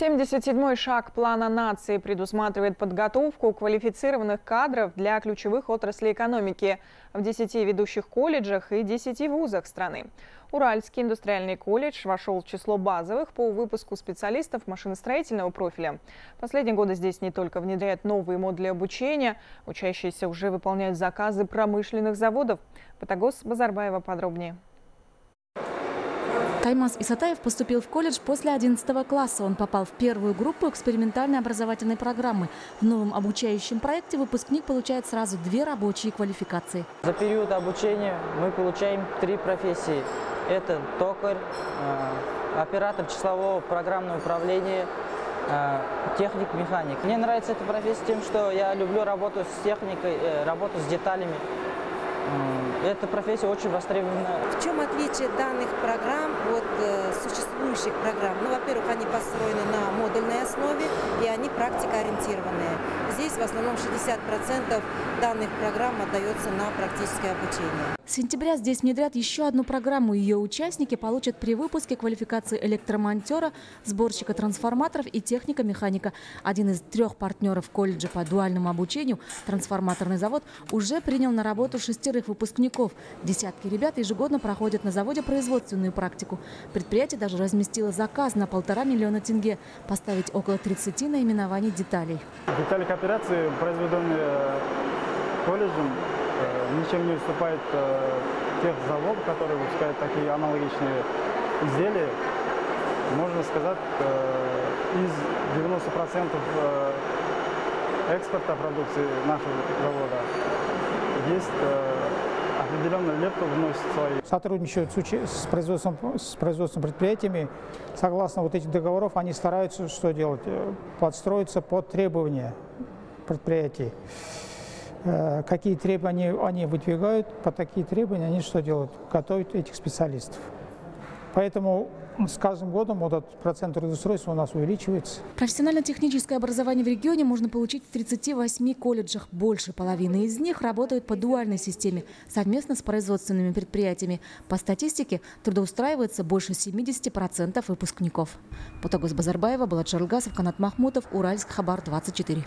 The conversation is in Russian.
77-й шаг плана нации предусматривает подготовку квалифицированных кадров для ключевых отраслей экономики в 10 ведущих колледжах и 10 вузах страны. Уральский индустриальный колледж вошел в число базовых по выпуску специалистов машиностроительного профиля. Последние годы здесь не только внедряют новые модули обучения, учащиеся уже выполняют заказы промышленных заводов. Патагос Базарбаева подробнее. Таймас Исатаев поступил в колледж после 11 класса. Он попал в первую группу экспериментальной образовательной программы. В новом обучающем проекте выпускник получает сразу две рабочие квалификации. За период обучения мы получаем три профессии. Это токарь, э, оператор числового программного управления, э, техник-механик. Мне нравится эта профессия тем, что я люблю работу с техникой, э, работу с деталями. Эта профессия очень востребована. В чем отличие данных программ от э, существующих программ? Ну, во-первых, они построены на модульной основе и они практикоориентированные. Здесь в основном 60% данных программ отдается на практическое обучение. С сентября здесь внедрят еще одну программу. Ее участники получат при выпуске квалификации электромонтера, сборщика трансформаторов и техника-механика. Один из трех партнеров колледжа по дуальному обучению, трансформаторный завод, уже принял на работу шестерых выпускников. Десятки ребят ежегодно проходят на заводе производственную практику. Предприятие даже разместило заказ на полтора миллиона тенге поставить около 30 наименований деталей. Детали кооперации, произведенные колледжем, Э, ничем не уступает э, тех заводов, которые выпускают такие аналогичные изделия. Можно сказать, э, из 90% экспорта продукции нашего завода есть определенная лепту вносит свои. Сотрудничают с, производством, с производственными предприятиями. Согласно вот этих договоров, они стараются что делать? Подстроиться под требования предприятий. Э, какие требования они выдвигают, по такие требования они что делают? Готовят этих специалистов. Поэтому с каждым годом этот процент трудоустройства у нас увеличивается. Профессионально-техническое образование в регионе можно получить в 38 колледжах. Больше половины из них работают по дуальной системе совместно с производственными предприятиями. По статистике трудоустраивается больше 70% выпускников. Потогос Базарбаева, Балат Шарлгасов, Канат Махмутов, Уральск, Хабар, 24.